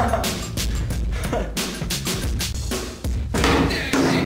ハハハハ。